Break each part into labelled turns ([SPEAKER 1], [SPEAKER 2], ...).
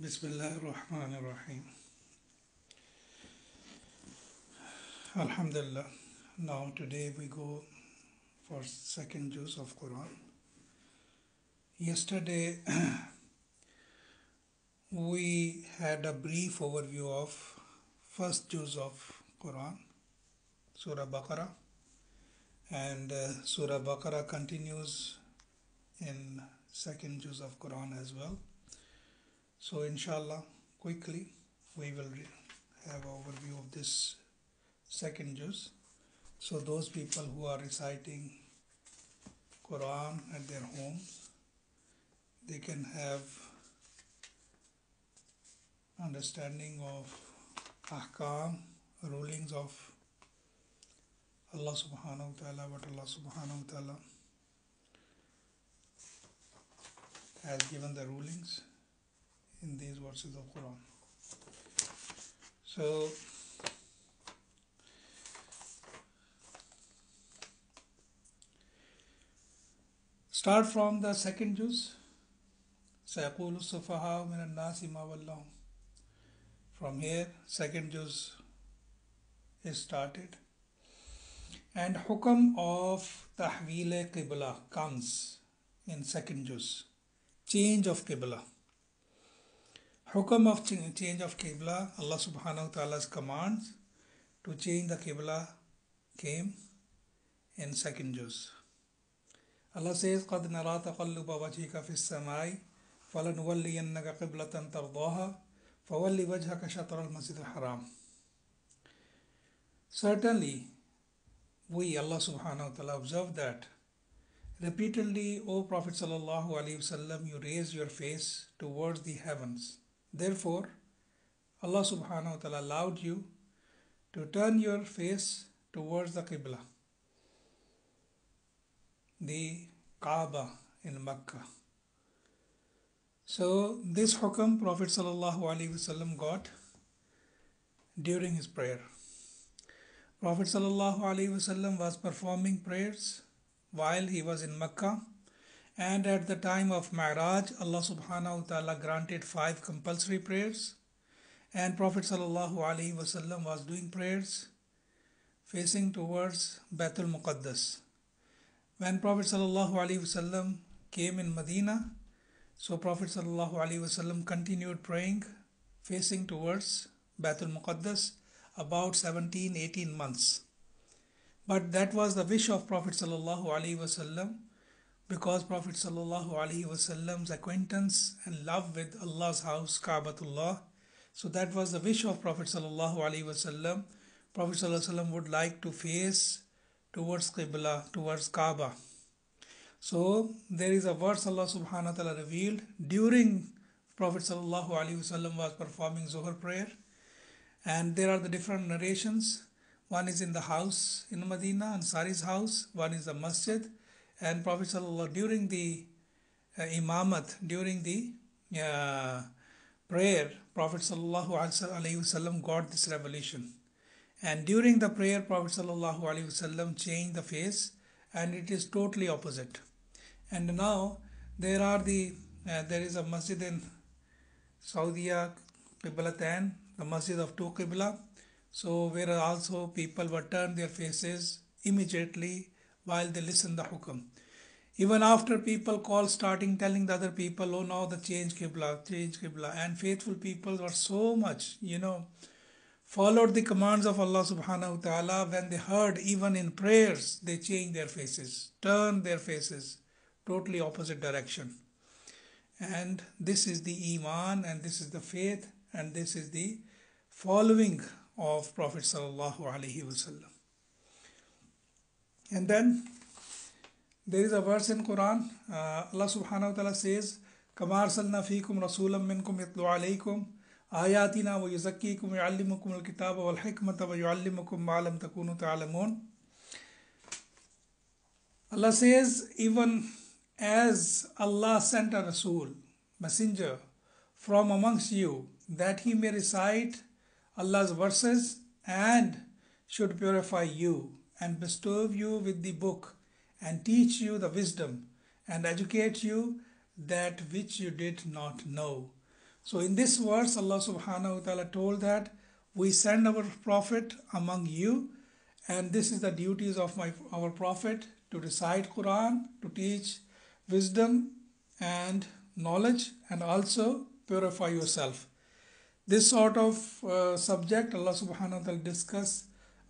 [SPEAKER 1] Bismillah ar-Rahman ar-Rahim. Alhamdulillah. Now today we go for second juz of Quran. Yesterday we had a brief overview of first juz of Quran, Surah Baqarah, and uh, Surah Baqarah continues in second juz of Quran as well. So inshallah, quickly we will have overview of this second juz. So those people who are reciting Quran at their homes, they can have understanding of ahkam, rulings of Allah subhanahu wa ta'ala, what Allah subhanahu wa ta'ala has given the rulings in these verses of Quran. So start from the second juz. سيقول from here second juz is started and hukam of tahweel qibla comes in second juz change of qibla Hukam of ch- change of Qibla, Allah subhanahu wa ta'ala's commands to change the Qibla came in second juz. Allah says, قَدْ نَرَى تَقَلُّبَ وَجْهِكَ فِي السَّمَاءِ فَلَنُوَلِّيَنَّكَ قِبْلَةً تَرْضَاهَا فَوَلِّ وَجْهَكَ شَطْرَ الْمَسْجِدِ الْحَرَامِ Certainly, we, Allah subhanahu wa ta'ala, observe that repeatedly, O Prophet sallallahu alaihi wasallam, you raise your face towards the heavens. Therefore, Allah subhanahu wa ta'ala allowed you to turn your face towards the Qibla, the Kaaba in Mecca. So, this hukam Prophet sallallahu alaihi wasallam got during his prayer. Prophet sallallahu alaihi wasallam was performing prayers while he was in Mecca and at the time of Mi'raj, Allah subhanahu wa ta'ala granted five compulsory prayers. And Prophet sallallahu alaihi wasallam was doing prayers facing towards Baitul Muqaddas. When Prophet sallallahu alaihi wasallam came in Medina, so Prophet sallallahu alaihi wasallam continued praying facing towards Baitul Muqaddas about 17 18 months. But that was the wish of Prophet sallallahu alaihi wasallam because Prophet wasallam's acquaintance and love with Allah's house Kaabatullah. So that was the wish of Prophet wasallam. Prophet wasallam would like to face towards Qibla, towards Kaaba. So there is a verse Allah subhanahu wa ta'ala revealed during Prophet wasallam was performing Zuhr prayer, and there are the different narrations. One is in the house in Medina, Ansari's house. One is the masjid, and Prophet during the uh, imamat, during the uh, prayer, Prophet wasallam got this revelation, and during the prayer, Prophet wasallam changed the face, and it is totally opposite. And now there are the uh, there is a masjid in Saudi Qiblatan, the masjid of two Qibla. So where also people were turned their faces immediately while they listen the hukam. Even after people call starting telling the other people, oh now the change Qibla, change Qibla. And faithful people were so much, you know, followed the commands of Allah subhanahu wa ta'ala when they heard even in prayers they changed their faces, turned their faces, totally opposite direction. And this is the Iman and this is the faith and this is the following of Prophet sallallahu alaihi wasallam And then there is a verse in Quran. Uh, Allah subhanahu wa ta'ala says, كما أرسلنا فيكم رسولا منكم يتلو عليكم آياتنا ويزكيكم ويعلمكم الكتاب والحكمة ويعلمكم ما لم تكونوا تعلمون Allah says, even as Allah sent a Rasul, messenger from amongst you, that he may recite Allah's verses and should purify you and bestow you with the book and teach you the wisdom and educate you that which you did not know. So in this verse, Allah subhanahu wa ta'ala told that we send our prophet among you, and this is the duties of my our prophet to recite Quran, to teach wisdom and knowledge, and also purify yourself. This sort of uh, subject Allah subhanahu wa ta'ala discuss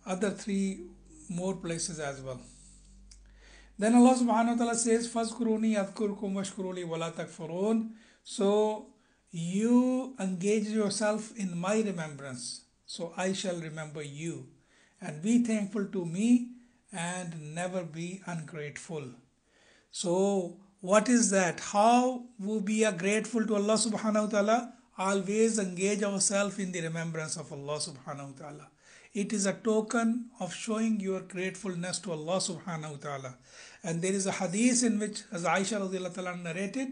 [SPEAKER 1] other three more places as well. Then Allah subhanahu wa ta'ala says, Fazkuruni adkurkum washkuruli wala takfurun. So you engage yourself in my remembrance. So I shall remember you. And be thankful to me and never be ungrateful. So what is that? How we be grateful to Allah subhanahu wa ta'ala? Always engage ourselves in the remembrance of Allah subhanahu wa ta'ala. It is a token of showing your gratefulness to Allah subhanahu wa ta'ala. And there is a hadith in which, as Aisha radiallahu narrated,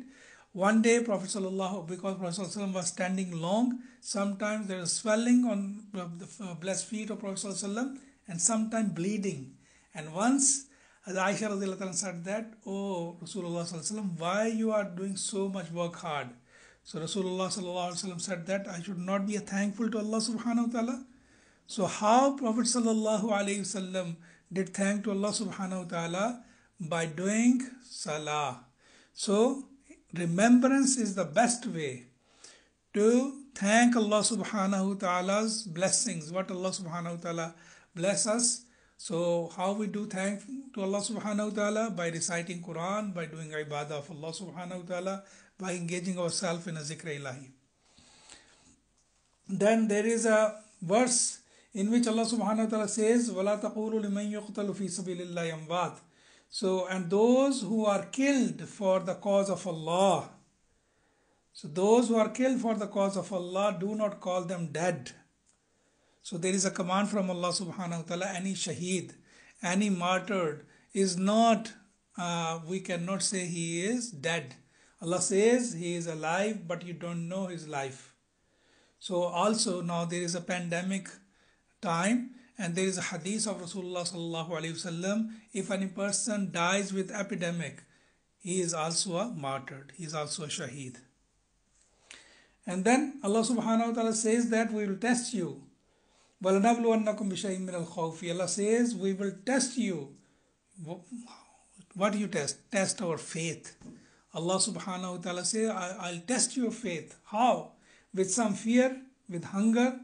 [SPEAKER 1] one day Prophet sallallahu because Prophet sallallahu was standing long, sometimes there is swelling on the uh, blessed feet of Prophet sallallahu and sometimes bleeding. And once as Aisha radiallahu said that, Oh Rasulullah why you are doing so much work hard? So Rasulullah said that I should not be thankful to Allah subhanahu wa ta'ala. So how Prophet wasallam did thank to Allah subhanahu wa ta'ala by doing salah. So remembrance is the best way to thank Allah subhanahu wa ta'ala's blessings. What Allah subhanahu wa ta'ala bless us. So how we do thank to Allah subhanahu wa ta'ala by reciting Quran, by doing ibadah of Allah subhanahu wa ta'ala, by engaging ourselves in a zikr ilahi. Then there is a verse in which Allah subhanahu wa ta'ala says, وَلَا تَقُولُوا لِمَنْ يُقْتَلُ فِي سَبِيلِ اللَّهِ أَمْوَاتٍ So, and those who are killed for the cause of Allah. So those who are killed for the cause of Allah, do not call them dead. So there is a command from Allah subhanahu wa ta'ala, any shaheed, any martyred is not, uh, we cannot say he is dead. Allah says he is alive, but you don't know his life. So also now there is a pandemic time. And there is a hadith of Rasulullah sallallahu alaihi wasallam if any person dies with epidemic he is also a martyr. He is also a shaheed. And then Allah subhanahu wa ta'ala says that we will test you. Allah says we will test you. What do you test? Test our faith. Allah subhanahu wa ta'ala says I'll test your faith. How? With some fear with hunger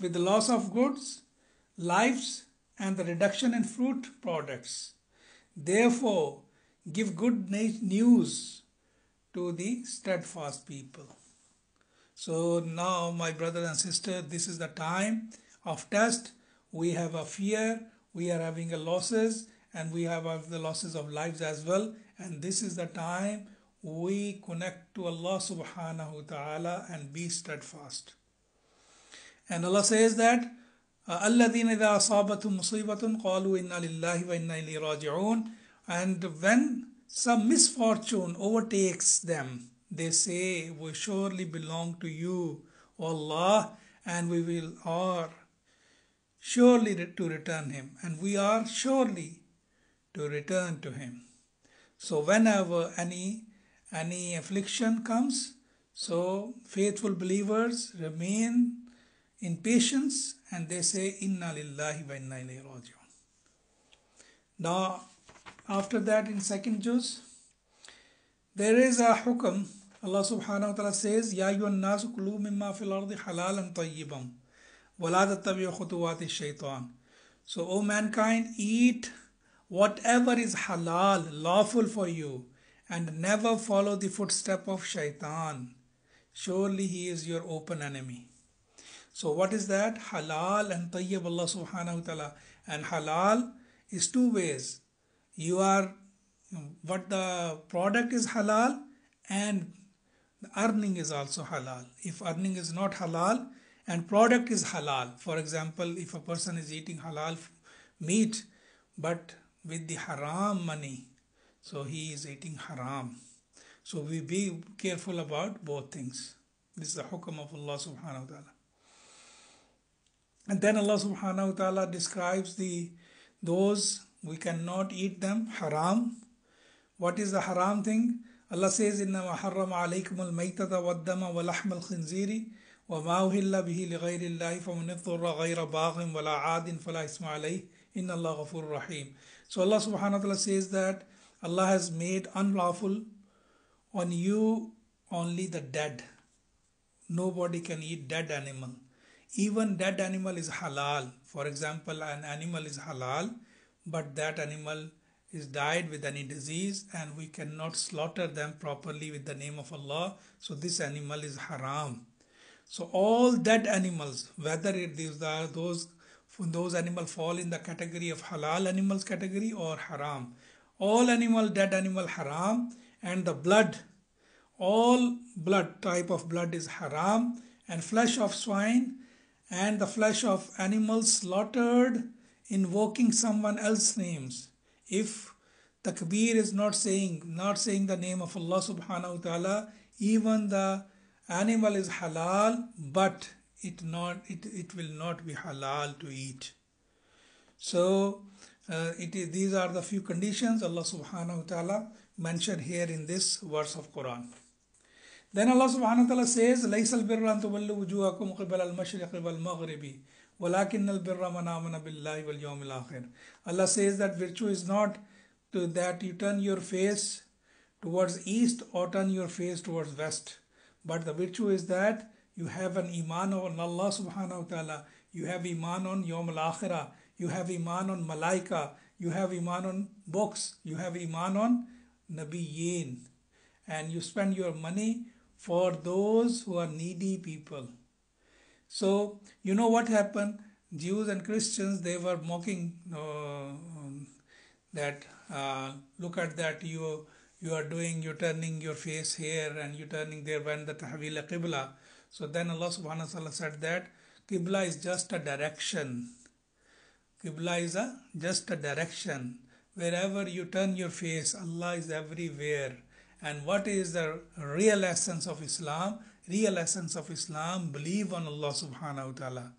[SPEAKER 1] with the loss of goods, lives, and the reduction in fruit products. Therefore, give good news to the steadfast people. So now, my brother and sister, this is the time of test. We have a fear, we are having a losses, and we have the losses of lives as well. And this is the time we connect to Allah subhanahu wa ta'ala and be steadfast. And Allah says that الَّذِينَ إِذَا أَصَابَتْهُمْ مُصِيبَةٌ قَالُوا إِنَّا لِلَّهِ وَإِنَّا إِلَيْهِ رَاجِعُونَ And when some misfortune overtakes them, they say, We surely belong to you, O Allah, and we will are surely to return Him, and we are surely to return to Him. So whenever any any affliction comes, so faithful believers remain in patience and they say inna lillahi wa inna ilayhi raji'un. Now after that in second juz there is a hukam Allah subhanahu wa ta'ala says ya ayyuhan nasu kulu mimma fil ardi halalan tayyiban wa la tattabi'u khutuwati shaitan so o mankind eat whatever is halal lawful for you and never follow the footstep of shaitan surely he is your open enemy so what is that? Halal and tayyib Allah subhanahu wa ta'ala. And halal is two ways. You are, what the product is halal and the earning is also halal. If earning is not halal and product is halal, for example, if a person is eating halal meat but with the haram money, so he is eating haram. So we be careful about both things. This is the hukam of Allah subhanahu wa ta'ala. And then Allah subhanahu wa ta'ala describes the those we cannot eat them, haram. What is the haram thing? Allah says, إِنَّمَا حَرَّمَ عَلَيْكُمُ الْمَيْتَةَ وَالدَّمَ وَلَحْمَ الْخِنْزِيرِ وَمَا أُهِلَّ بِهِ لِغَيْرِ اللَّهِ فَمَنِ اضْطُرَّ غَيْرَ بَاغٍ وَلَا عَادٍ فَلَا إِثْمَ عَلَيْهِ إِنَّ اللَّهَ غَفُورٌ رَحِيمٌ So Allah subhanahu wa ta'ala says that Allah has made unlawful on you only the dead. Nobody can eat dead animal. Even dead animal is halal. For example, an animal is halal, but that animal is died with any disease and we cannot slaughter them properly with the name of Allah. So this animal is haram. So all dead animals, whether it is those those animals fall in the category of halal animals category or haram. All animal, dead animal haram and the blood, all blood type of blood is haram and flesh of swine and the flesh of animals slaughtered invoking someone else's names. If the takbir is not saying not saying the name of Allah subhanahu wa ta'ala even the animal is halal but it not it, it will not be halal to eat. So uh, it is these are the few conditions Allah subhanahu wa ta'ala mentioned here in this verse of Quran then Allah subhanahu wa ta'ala says ليس البر أن تولوا وجوهكم قبل المشرق والمغرب ولكن البر من آمن بالله واليوم الآخر Allah says that virtue is not to that you turn your face towards east or turn your face towards west but the virtue is that you have an iman on Allah subhanahu wa ta'ala you have iman on Yom al-Akhirah you have iman on malaika you have iman on books you have iman on nabiyyin and you spend your money for those who are needy people. So you know what happened? Jews and christians they were mocking uh, that uh, look at that you you are doing you're turning your face here and you're turning there when the tahwil qibla. So then allah subhanahu wa ta'ala said that qibla is just a direction. Qibla is a just a direction. Wherever you turn your face allah is everywhere and what is the real essence of islam real essence of islam believe on allah subhanahu wa ta'ala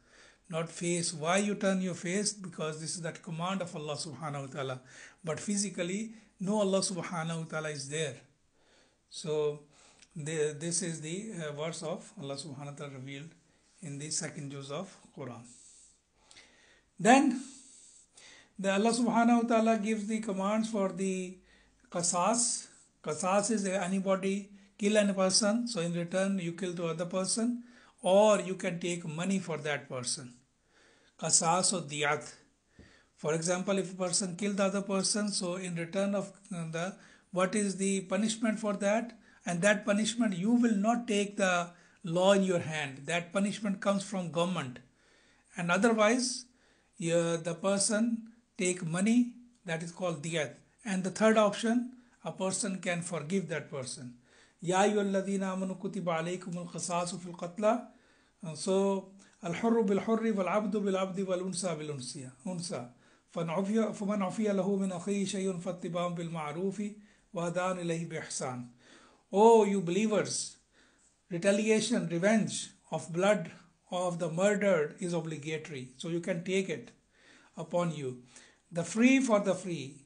[SPEAKER 1] not face. Why you turn your face? Because this is that command of Allah subhanahu wa ta'ala. But physically, no Allah subhanahu wa ta'ala is there. So the, this is the uh, verse of Allah subhanahu wa ta'ala revealed in the second juz of Quran. Then the Allah subhanahu wa ta'ala gives the commands for the qasas. Qasas is anybody kill any person, so in return you kill the other person, or you can take money for that person qasas or diyat. For example, if a person killed the other person, so in return of uh, the what is the punishment for that? And that punishment you will not take the law in your hand. That punishment comes from government. And otherwise, you, the person take money that is called diyat. And the third option, a person can forgive that person. Ya ayyuhalladhina amanu kutiba alaykumul qasasu fil qatla. So الحر بالحر والعبد بالعبد والأنثى بالأنثى أنثى فمن عفي له من أخيه شيء فاتباع بالمعروف وأدان إليه بإحسان Oh you believers retaliation revenge of blood of the murdered is obligatory so you can take it upon you the free for the free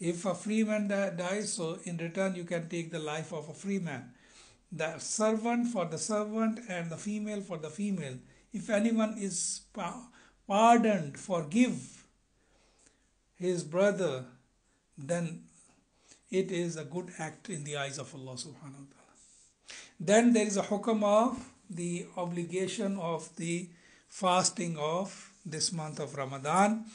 [SPEAKER 1] if a free man dies so in return you can take the life of a free man the servant for the servant and the female for the female if anyone is pardoned, forgive his brother, then it is a good act in the eyes of Allah subhanahu wa ta'ala. Then there is a hukam of the obligation of the fasting of this month of Ramadan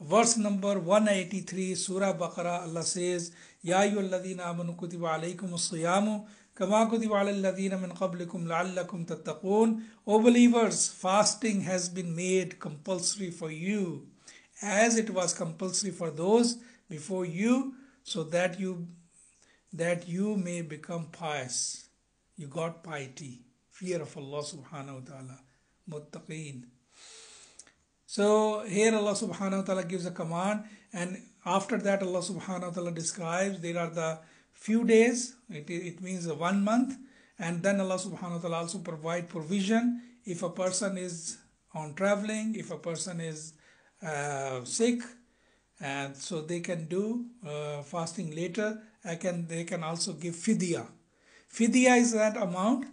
[SPEAKER 1] verse number 183 surah baqarah allah says ya ayyuhalladhina amanu kutiba alaykumus siyamu kama kutiba alal ladhina min qablikum la'allakum tattaqun o believers fasting has been made compulsory for you as it was compulsory for those before you so that you that you may become pious. You got piety. Fear of allah subhanahu wa ta'ala. Muttaqin. So here Allah subhanahu wa ta'ala gives a command and after that Allah subhanahu wa ta'ala describes there are the few days, it, it means one month, and then Allah subhanahu wa ta'ala also provide provision if a person is on traveling, if a person is uh, sick, and so they can do uh, fasting later I can they can also give fidya. Fidya is that amount.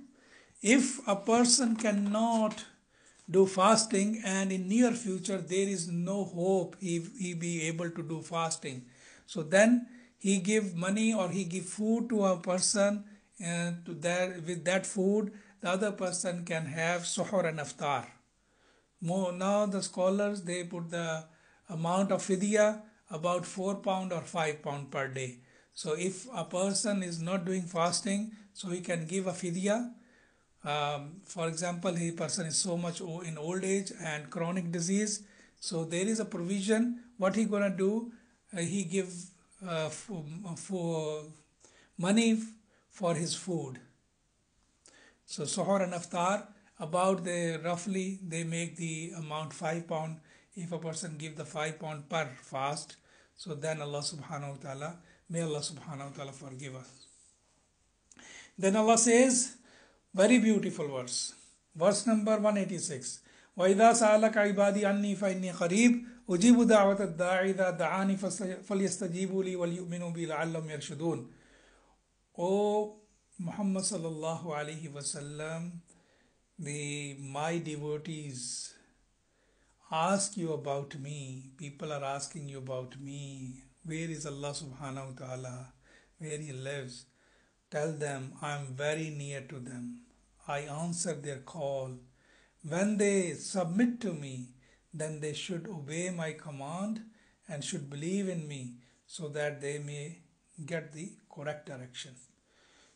[SPEAKER 1] If a person cannot do fasting and in near future there is no hope he, he be able to do fasting. So then he give money or he give food to a person and to that with that food the other person can have suhoor and iftar. More now the scholars they put the amount of fidya about 4 pound or 5 pound per day. So if a person is not doing fasting so he can give a fidya um, for example a person is so much in old age and chronic disease. So there is a provision. What he gonna do? Uh, he give uh, for, for money for his food. So suhoor and iftar about the roughly they make the amount 5 pound. If a person give the 5 pound per fast so then allah subhanahu wa ta'ala may allah subhanahu wa ta'ala forgive us. Then allah says very beautiful verse verse number 186 وإذا سألك عبادي عني فإني قريب أجيب دعوة الداعي إذا دعاني فليستجيبوا لي وليؤمنوا بي لعلهم يرشدون O Muhammad sallallahu alaihi wasallam the my devotees ask you about me people are asking you about me where is allah subhanahu wa ta'ala where he lives tell them i am very near to them i answer their call when they submit to me then they should obey my command and should believe in me so that they may get the correct direction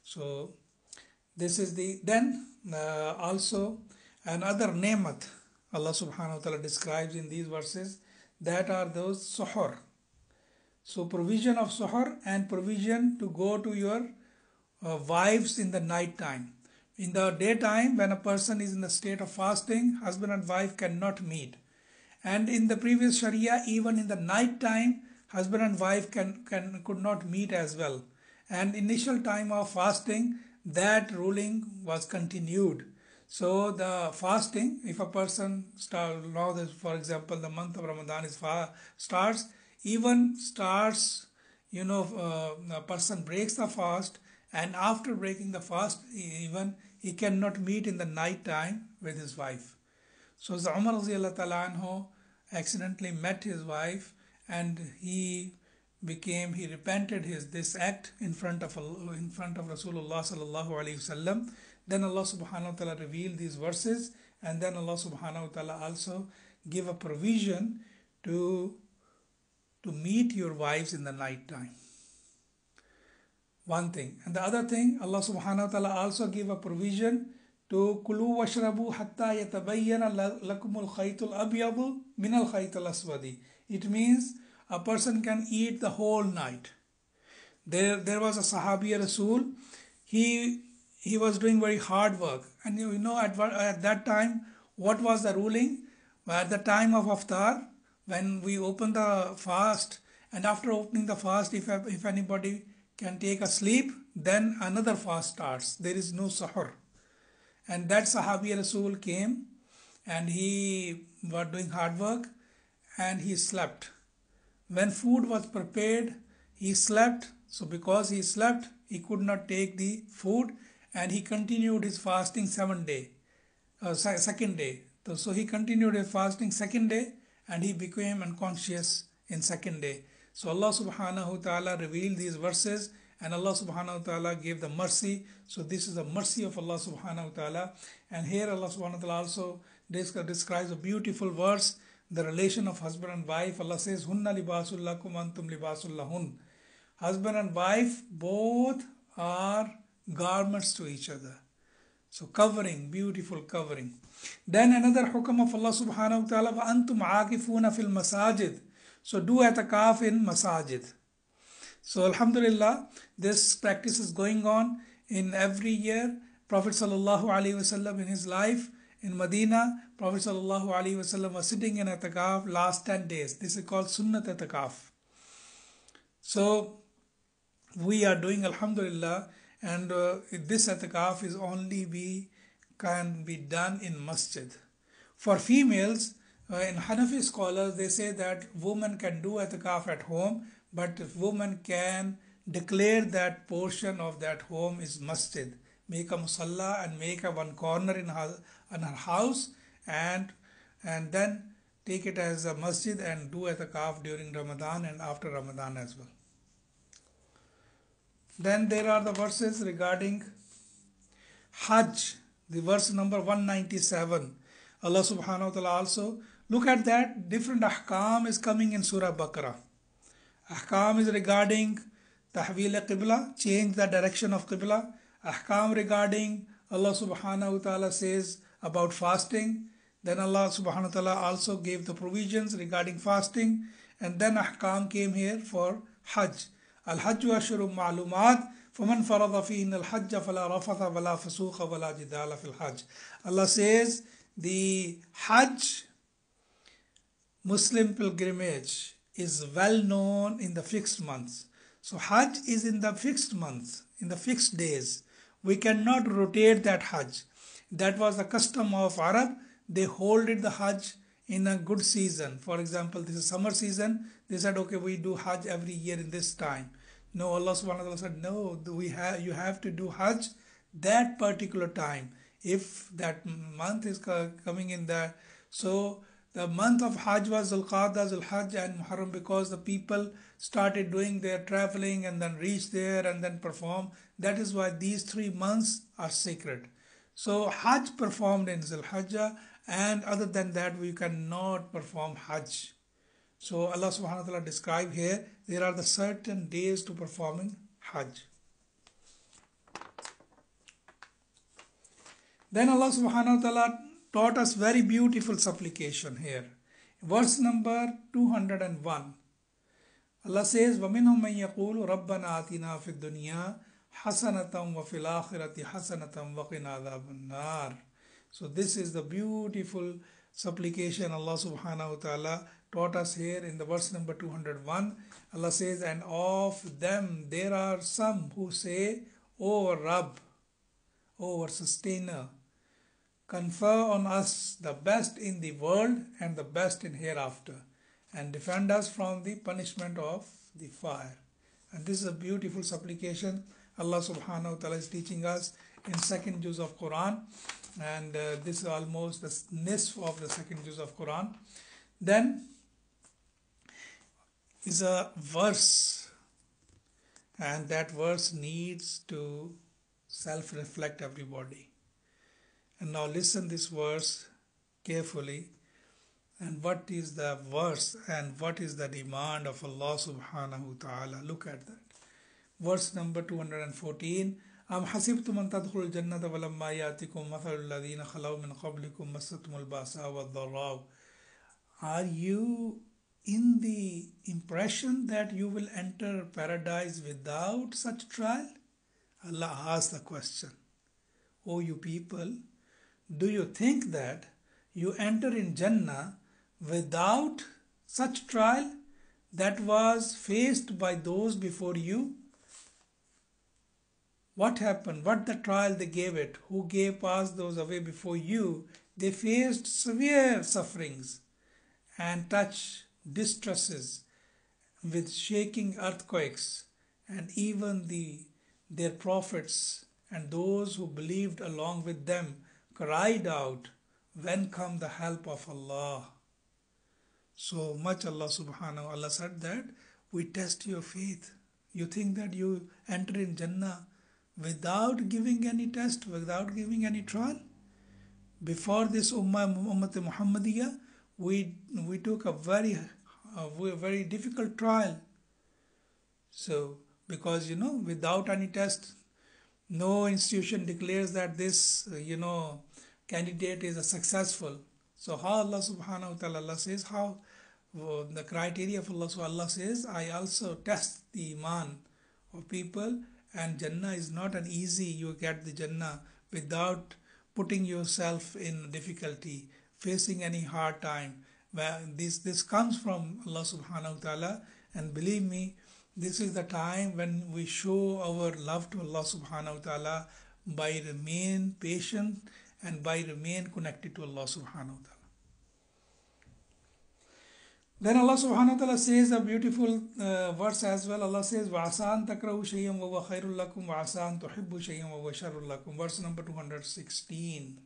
[SPEAKER 1] so this is the then uh, also another nemat Allah subhanahu wa ta'ala describes in these verses that are those suhoor. So provision of suhoor and provision to go to your uh, wives in the night time. In the daytime, when a person is in the state of fasting, husband and wife cannot meet. And in the previous Sharia, even in the night time, husband and wife can, can could not meet as well. And initial time of fasting, that ruling was continued. So the fasting, if a person start now, this, for example, the month of Ramadan is far, starts, even starts, you know, uh, a person breaks the fast, and after breaking the fast, even he cannot meet in the night time with his wife. So the Umar anhu accidentally met his wife, and he became he repented his this act in front of in front of Rasulullah sallallahu alaihi wasallam. Then Allah subhanahu wa taala revealed these verses, and then Allah subhanahu wa taala also give a provision to to meet your wives in the night time. One thing, and the other thing, Allah subhanahu wa taala also give a provision to kulu washrabu hatta yatabayyana lakumul khaytul abyadu min al khaytul aswadi. It means a person can eat the whole night. There, there was a Sahabi Rasul. He he was doing very hard work, and you know at at that time what was the ruling? At the time of iftar, when we open the fast, and after opening the fast, if if anybody can take a sleep, then another fast starts. There is no sahur, and that Sahabi Rasul came, and he was doing hard work, and he slept when food was prepared, he slept. So, because he slept, he could not take the food and he continued his fasting seven day, uh, second day. So, so he continued his fasting second day and he became unconscious in second day. So Allah subhanahu wa ta'ala revealed these verses and Allah subhanahu wa ta'ala gave the mercy. So this is the mercy of Allah subhanahu wa ta'ala. And here Allah subhanahu wa ta'ala also describes a beautiful verse the relation of husband and wife. Allah says, Hunna libasullakum antum libasullahun. Husband and wife both are garments to each other. So covering, beautiful covering. Then another hukam of Allah subhanahu wa ta'ala, antum aakifuna fil masajid. So do atakaf in masajid. So Alhamdulillah, this practice is going on in every year. Prophet sallallahu alaihi wasallam in his life in Medina, Prophet Sallallahu Alaihi Wasallam was sitting in atakaf last 10 days. This is called Sunnat atakaf. So we are doing Alhamdulillah and uh, this atakaf is only be can be done in masjid. For females, Uh, in Hanafi scholars, they say that women can do atakaf at home, but if women can declare that portion of that home is masjid make a musalla and make a one corner in her, in her house and and then take it as a masjid and do kaf during Ramadan and after Ramadan as well. Then there are the verses regarding Hajj, the verse number 197. Allah subhanahu wa ta'ala also look at that different ahkam is coming in Surah Baqarah. Ahkam is regarding tahwil qibla, change the direction of qibla. Ahkam regarding Allah subhanahu wa ta'ala says about fasting. Then Allah subhanahu wa ta'ala also gave the provisions regarding fasting. And then ahkam came here for Hajj. Al-Hajj ashuru ma'lumat. فمن فرض فيهن الحج فلا رفث ولا فسوق ولا جدال في الحج Allah says the Hajj Muslim pilgrimage is well known in the fixed months. So Hajj is in the fixed months, in the fixed days. We cannot rotate that Hajj. That was the custom of Arab. They hold the Hajj in a good season. For example, this is summer season. They said, okay, we do Hajj every year in this time. No, Allah subhanahu wa ta'ala said, no, we have you have to do Hajj that particular time. If that month is coming in there, so the month of Hajj was Zulqa'dah, Zulhajj and Muharram because the people started doing their traveling and then reach there and then perform. That is why these three months are sacred. So Hajj performed in Zulhajjah and other than that we cannot perform Hajj. So Allah subhanahu wa ta'ala described here there are the certain days to performing Hajj. Then Allah subhanahu wa ta'ala taught us very beautiful supplication here. Verse number 201. Allah says, وَمِنْهُمْ مَنْ يَقُولُ رَبَّنَا آتِنَا فِي الدُّنْيَا حَسَنَةً وَفِي الْآخِرَةِ حَسَنَةً وَقِنَا عَذَابَ النَّارِ So this is the beautiful supplication Allah subhanahu wa ta'ala taught us here in the verse number 201. Allah says, and of them there are some who say, O Rabb, O our sustainer, confer on us the best in the world and the best in hereafter, and defend us from the punishment of the fire. And this is a beautiful supplication Allah subhanahu wa ta'ala is teaching us in second juz of Quran and uh, this is almost the nisf of the second juz of Quran. Then is a verse and that verse needs to self-reflect everybody and now listen this verse carefully. And what is the verse and what is the demand of Allah subhanahu wa ta'ala? Look at that. Verse number 214. أم حسبتم أن تدخلوا الجنة ولما يأتكم مثل الذين خلوا من قبلكم مستهم البأساء والضراء Are you in the impression that you will enter paradise without such trial? Allah asked the question. O you people, do you think that you enter in Jannah without such trial that was faced by those before you? What happened? What the trial they gave it? Who gave past those away before you? They faced severe sufferings and touch distresses with shaking earthquakes and even the their prophets and those who believed along with them cried out, When come the help of Allah? So much Allah subhanahu wa said that we test your faith. You think that you enter in Jannah without giving any test, without giving any trial? Before this Ummah Muhammadiyah, we, we took a very, a very difficult trial. So, because you know, without any test, no institution declares that this, you know, candidate is a successful. So how Allah subhanahu wa ta'ala Allah says how the criteria of Allah so Allah says I also test the iman of people and Jannah is not an easy you get the Jannah without putting yourself in difficulty facing any hard time where this this comes from Allah subhanahu wa ta'ala and believe me this is the time when we show our love to Allah subhanahu wa ta'ala by remain patient and by remain connected to Allah subhanahu wa ta'ala. Then Allah subhanahu wa ta'ala says a beautiful uh, verse as well. Allah says, وَعَسَىٰ أَن تَكْرَهُ شَيْئًا وَهُوَ خَيْرٌ لَكُمْ وَعَسَىٰ أَن تُحِبُّوا شَيْئًا وَهُوَ شَرٌ لَكُمْ Verse number 216.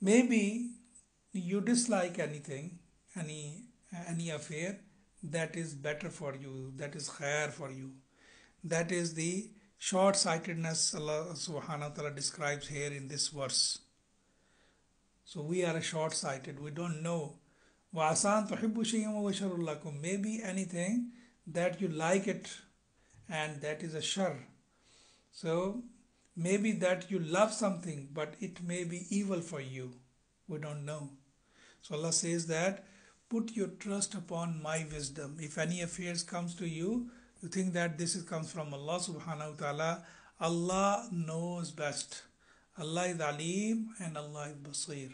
[SPEAKER 1] Maybe you dislike anything, any any affair that is better for you, that is khair for you. That is the Short sightedness Allah subhanahu wa ta'ala describes here in this verse. So we are short sighted, we don't know. Maybe anything that you like it and that is a shar. So maybe that you love something but it may be evil for you. We don't know. So Allah says that put your trust upon my wisdom. If any affairs comes to you, you think that this is comes from Allah subhanahu wa ta'ala. Allah knows best. Allah is Alim and Allah is Basir.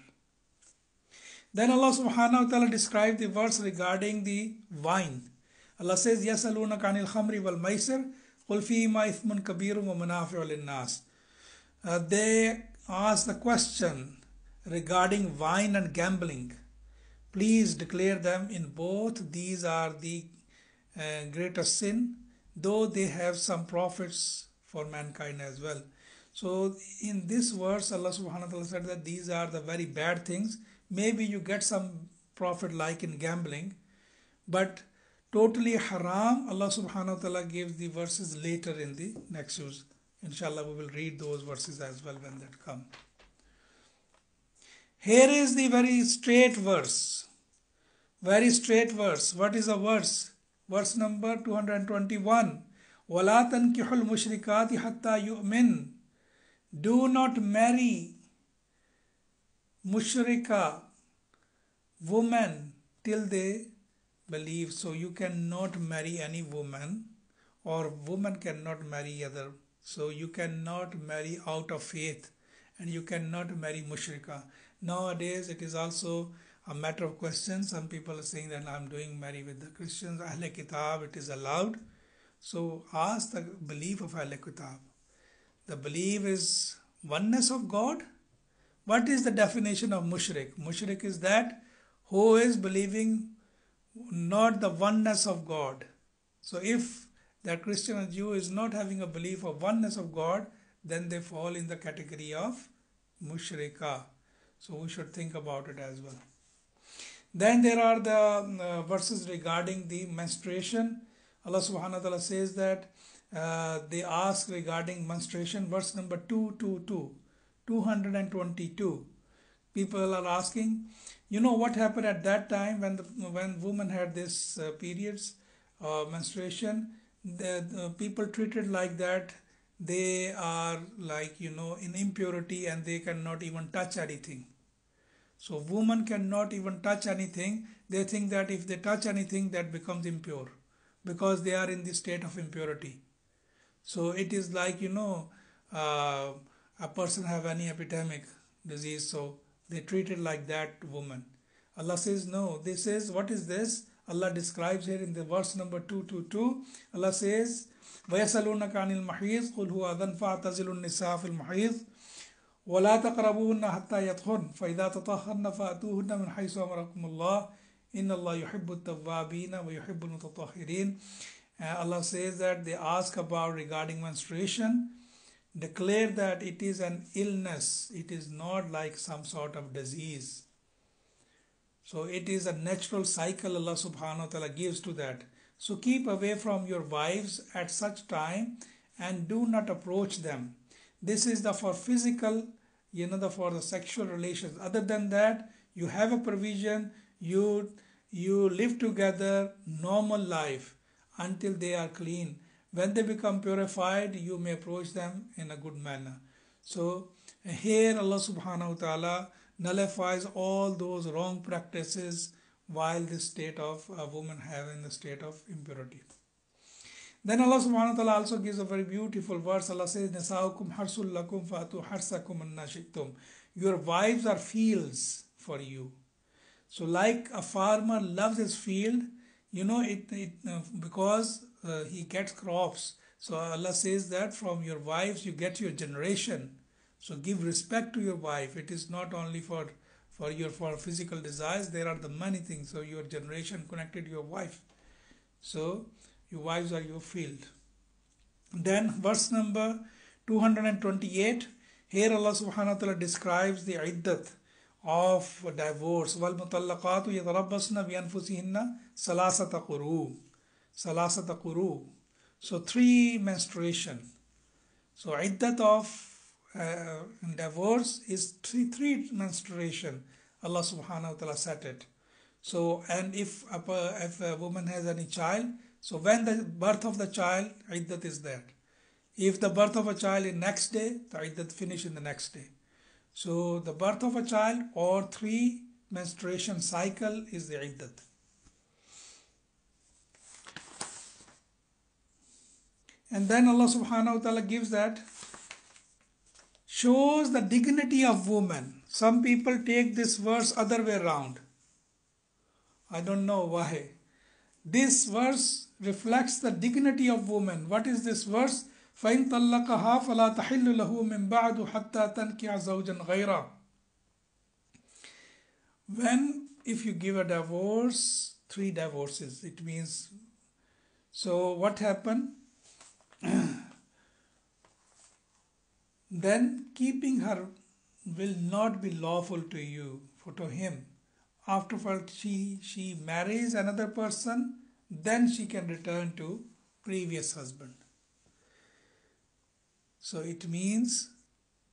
[SPEAKER 1] Then Allah subhanahu wa ta'ala described the verse regarding the wine. Allah says, يَسَلُونَ كَعْنِ الْخَمْرِ وَالْمَيْسِرِ قُلْ فِيهِمَا إِثْمٌ كَبِيرٌ وَمَنَافِعُ لِلنَّاسِ uh, They ask the question regarding wine and gambling. Please declare them in both. These are the greatest sin, though they have some profits for mankind as well. So in this verse, Allah subhanahu wa ta'ala said that these are the very bad things. Maybe you get some profit like in gambling but totally haram allah subhanahu wa ta'ala gives the verses later in the next juz inshallah we will read those verses as well when that come. Here is the very straight verse. Very straight verse. What is a verse verse number 221 mushrikati hatta do not marry mushrika woman till they believe. So you cannot marry any woman or woman cannot marry other. So you cannot marry out of faith and you cannot marry mushrika. Nowadays it is also a matter of question some people are saying that i'm doing marry with the christians ahle kitab it is allowed so ask the belief of ahle kitab the belief is oneness of god what is the definition of mushrik? Mushrik is that who is believing not the oneness of God. So if that Christian or Jew is not having a belief of oneness of God, then they fall in the category of mushrika. So we should think about it as well. Then there are the uh, verses regarding the menstruation. Allah subhanahu wa ta'ala says that uh, they ask regarding menstruation, verse number 222. 222 people are asking you know what happened at that time when the when women had this uh, periods uh, menstruation the, the people treated like that they are like you know in impurity and they cannot even touch anything so women cannot even touch anything they think that if they touch anything that becomes impure because they are in the state of impurity so it is like you know uh, a person have any epidemic disease so they treat it like that woman allah says no this is what is this allah describes here in the verse number 222 allah says ويسألونك عن المحيض قل هو أذن فاعتزلوا النساء في المحيض ولا تقربوهن حتى يطهرن فإذا تطهرن فأتوهن من حيث أمركم الله إن الله يحب التوابين ويحب المتطهرين Allah says that they ask about regarding menstruation declare that it is an illness, it is not like some sort of disease. So it is a natural cycle Allah subhanahu wa ta'ala gives to that. So keep away from your wives at such time and do not approach them. This is the for physical, the for the sexual relations. Other than that, you have a provision, you you live together normal life until they are clean when they become purified, you may approach them in a good manner. So here Allah subhanahu wa ta'ala nullifies all those wrong practices while the state of a woman have in the state of impurity. Then Allah subhanahu wa ta'ala also gives a very beautiful verse. Allah says, Nisaukum harsul lakum fatu harsakum annashiktum. Your wives are fields for you. So like a farmer loves his field, you know, it, it uh, because uh, he gets crops. So Allah says that from your wives you get your generation. So give respect to your wife. It is not only for for your for physical desires there are the many things so your generation connected your wife so your wives are your field. Then verse number 228 here Allah subhanahu wa ta'ala describes the iddat of divorce. Yatarabbasna bi anfusihinna salasata quru salasata quru so three menstruation. So iddat of uh, divorce is three three menstruation Allah subhanahu wa ta'ala said it. So and if a, if a woman has any child so when the birth of the child iddat is there. if the birth of a child in next day the iddat finish in the next day so the birth of a child or three menstruation cycle is the iddat and then Allah subhanahu wa ta'ala gives that shows the dignity of woman. Some people take this verse other way around. I don't know why. This verse reflects the dignity of woman. What is this verse? فإن طلقها فلا تحل له من بعد حتى تنكح زوجا غيره. When if you give a divorce, three divorces, it means so what happened? then keeping her will not be lawful to you for to him afterward she she marries another person then she can return to previous husband. So it means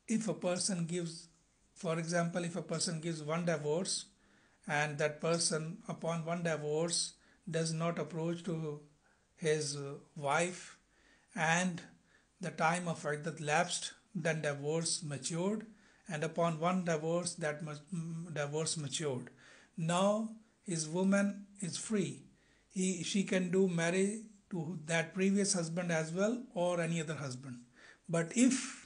[SPEAKER 1] if a person gives for example if a person gives one divorce and that person upon one divorce does not approach to his wife and the time of that lapsed then divorce matured and upon one divorce that divorce matured. Now his woman is free he she can do marry to that previous husband as well or any other husband. But if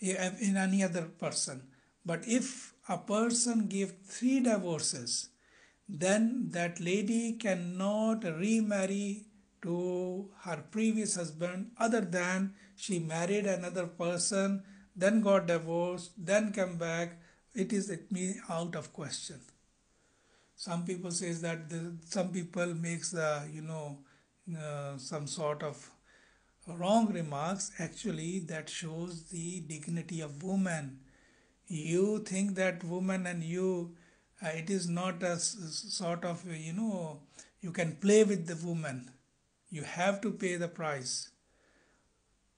[SPEAKER 1] in any other person but if a person give three divorces then that lady cannot remarry to her previous husband other than she married another person then got divorced then come back. It is it me out of question some people says that the, some people makes the you know uh, some sort of wrong remarks. Actually that shows the dignity of woman. You think that woman and you uh, it is not a sort of you know you can play with the woman. You have to pay the price.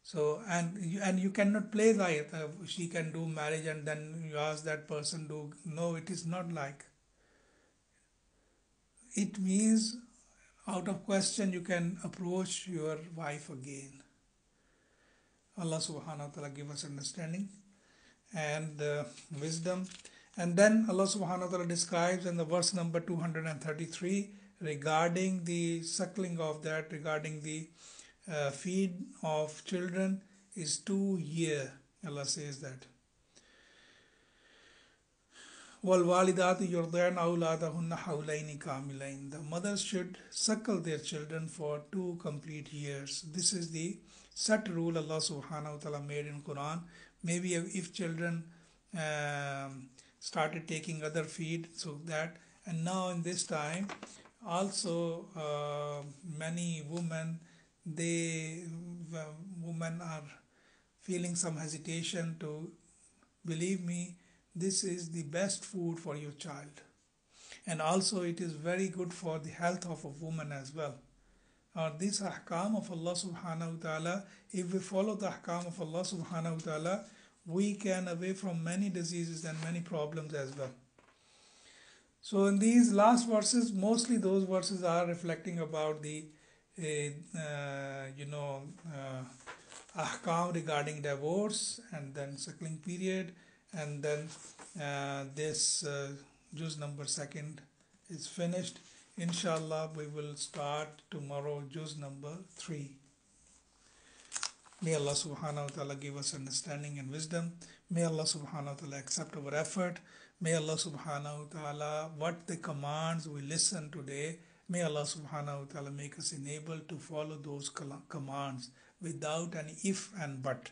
[SPEAKER 1] So and you, and you cannot play that uh, she can do marriage and then you ask that person do no it is not like it means out of question you can approach your wife again allah subhanahu wa ta'ala give us understanding and uh, wisdom and then allah subhanahu wa ta'ala describes in the verse number 233 regarding the suckling of that, regarding the uh, feed of children is two year. Allah says that. Wal walidatu yurdayan awladahunna hawlaini. The mothers should suckle their children for two complete years. This is the set rule Allah subhanahu wa ta'ala made in Quran. Maybe if children uh, started taking other feed, so that, and now in this time, also uh, many women they uh, women are feeling some hesitation to believe me this is the best food for your child. And also it is very good for the health of a woman as well. Uh, these ahkam of Allah subhanahu wa ta'ala if we follow the ahkam of Allah subhanahu wa ta'ala we can away from many diseases and many problems as well. So in these last verses, mostly those verses are reflecting about the, uh, you know, uh, ahkam regarding divorce and then suckling period, and then uh, this uh, juz number second is finished. Inshallah, we will start tomorrow juz number three. May Allah subhanahu wa ta'ala give us understanding and wisdom. May Allah subhanahu wa ta'ala accept our effort. May Allah subhanahu wa ta'ala, what the commands we listen today, may Allah subhanahu wa ta'ala make us enabled to follow those commands without any if and but.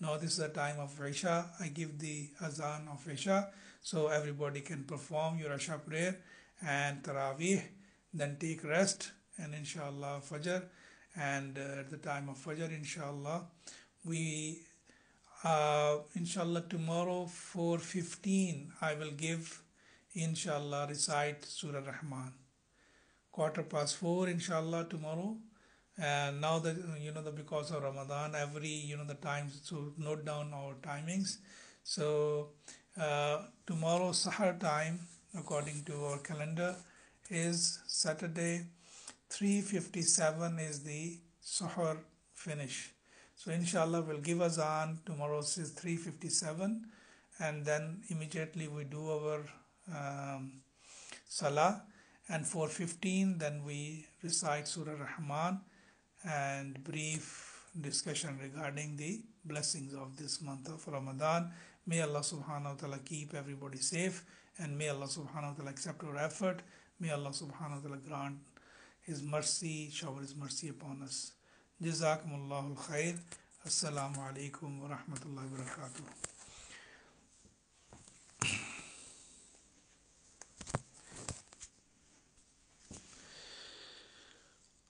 [SPEAKER 1] Now this is the time of Isha. I give the azan of Isha so everybody can perform your Isha prayer and Taraweeh. Then take rest and inshallah Fajr. And uh, at the time of Fajr, inshallah, we uh, inshallah tomorrow 4.15 I will give inshallah recite Surah Rahman quarter past 4 inshallah tomorrow and now that you know the because of ramadan every you know the times so note down our timings. So uh, tomorrow sahar time according to our calendar is saturday. 357 is the sahar finish. So inshallah we'll give azan tomorrow is 357 and then immediately we do our um, salah. And 415 then we recite surah rahman and brief discussion regarding the blessings of this month of Ramadan. May Allah subhanahu wa ta'ala keep everybody safe and may Allah subhanahu wa ta'ala accept our effort. May Allah subhanahu wa ta'ala grant His mercy, shower His mercy upon us. Jazakumullahu khair. Assalamu alaikum wa rahmatullahi wa barakatuh.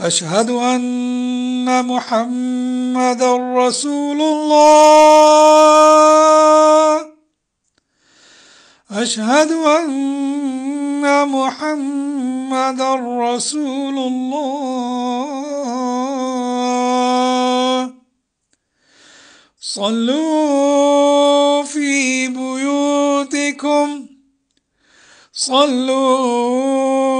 [SPEAKER 1] أشهد أن محمد رسول الله. أشهد أن محمد رسول الله. صلوا في بيوتكم. صلوا